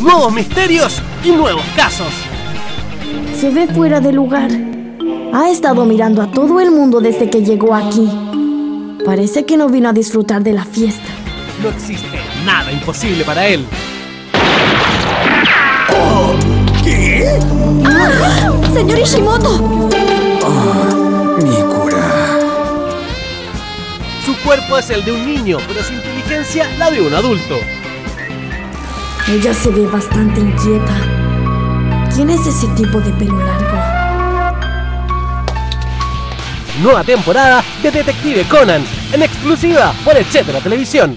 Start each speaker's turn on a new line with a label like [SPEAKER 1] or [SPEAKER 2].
[SPEAKER 1] nuevos misterios y nuevos casos.
[SPEAKER 2] Se ve fuera de lugar. Ha estado mirando a todo el mundo desde que llegó aquí. Parece que no vino a disfrutar de la fiesta.
[SPEAKER 1] No existe nada imposible para él.
[SPEAKER 3] ¿Qué?
[SPEAKER 2] ¡Señor Ishimoto!
[SPEAKER 3] Mi cura.
[SPEAKER 1] Su cuerpo es el de un niño, pero su inteligencia la de un adulto.
[SPEAKER 2] Ella se ve bastante inquieta. ¿Quién es ese tipo de pelo largo?
[SPEAKER 1] Nueva temporada de Detective Conan, en exclusiva por Etcétera Televisión.